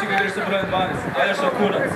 Sigurno igralište broj 12, Aljaša Kunac.